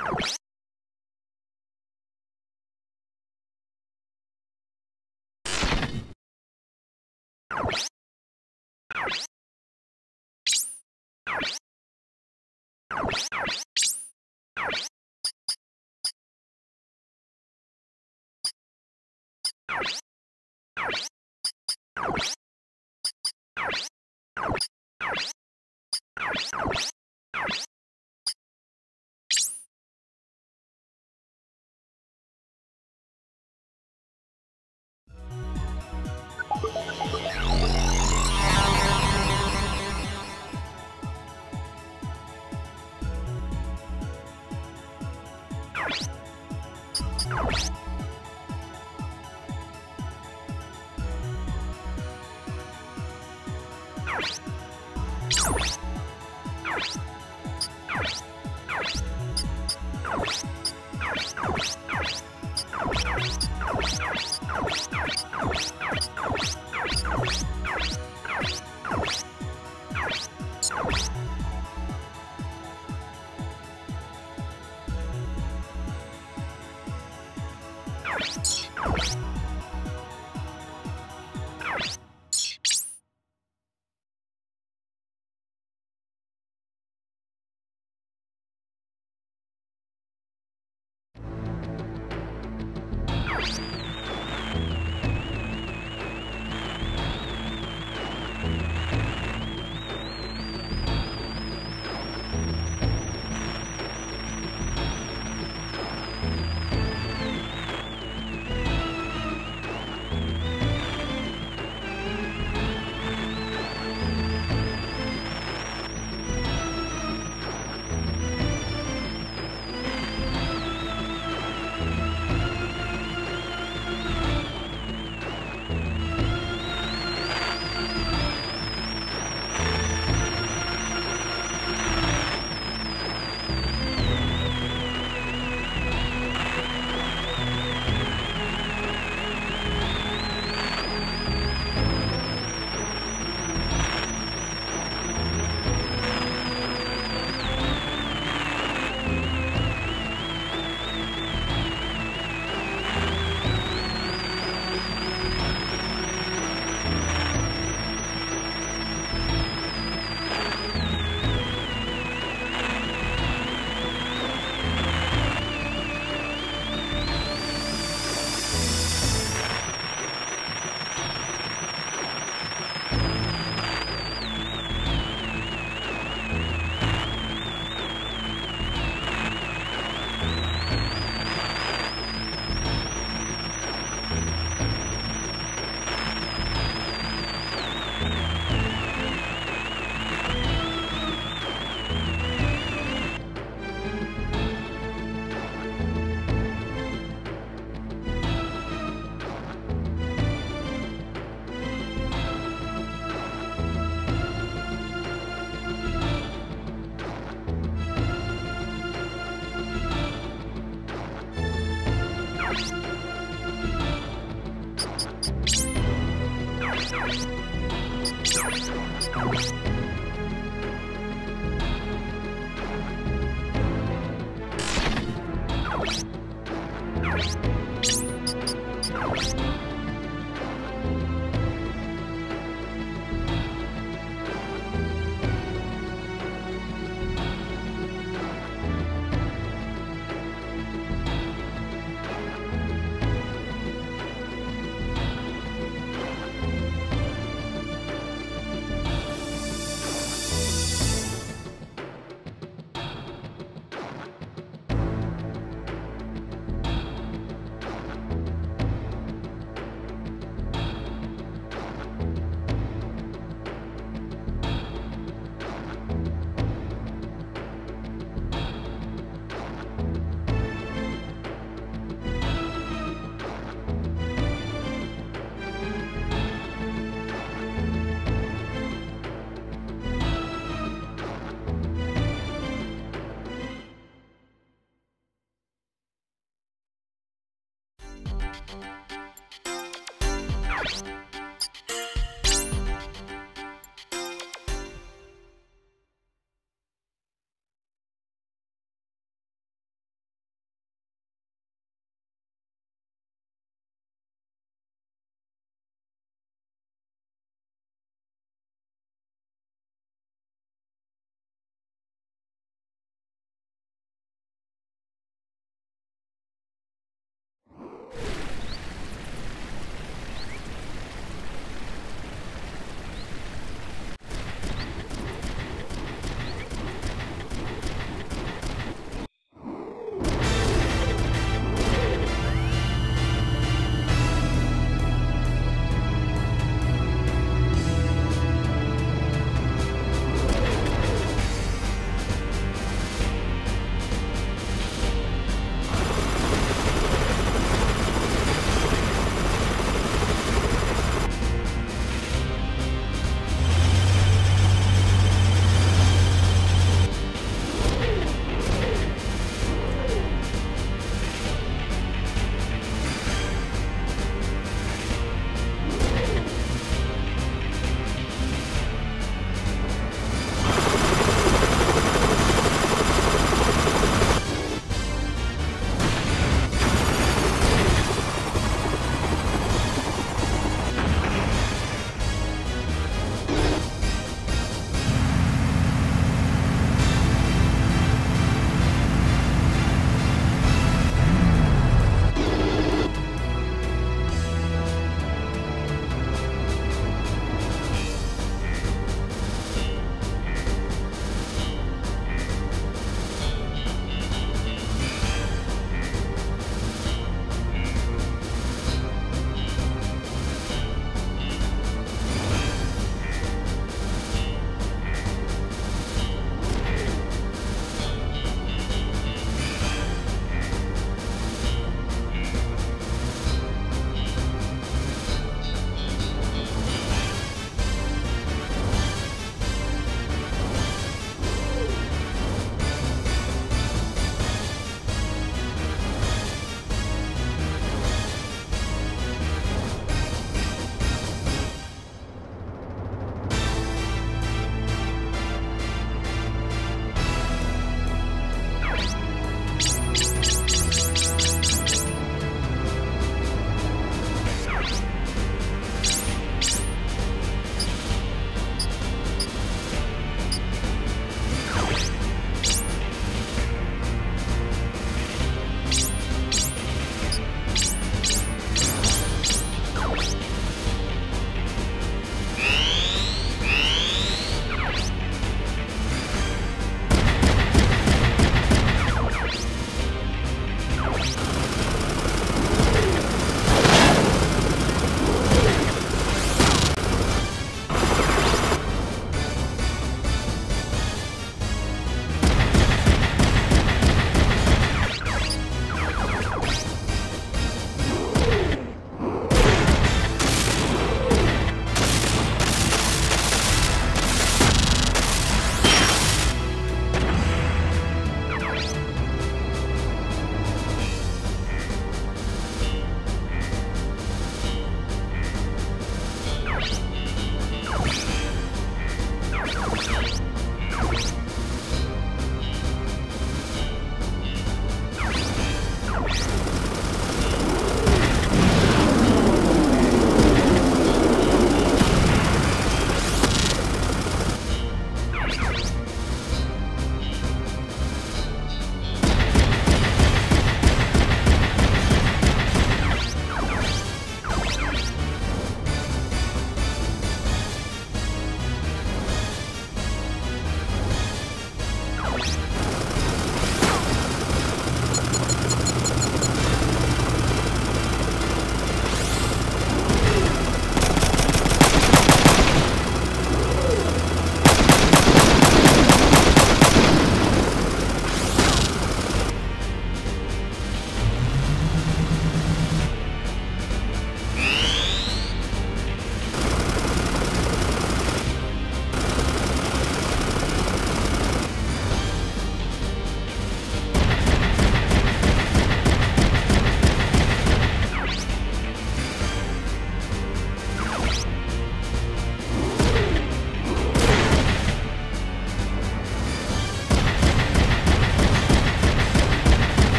you you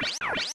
you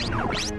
you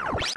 you